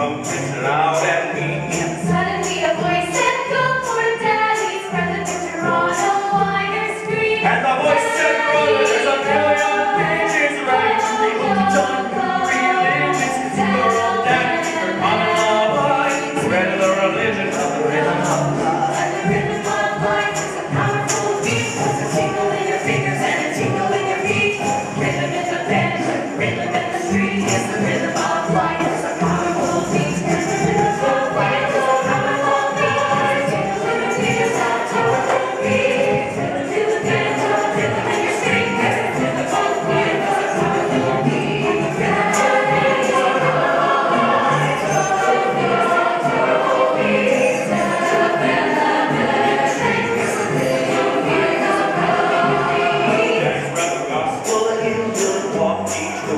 and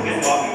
got full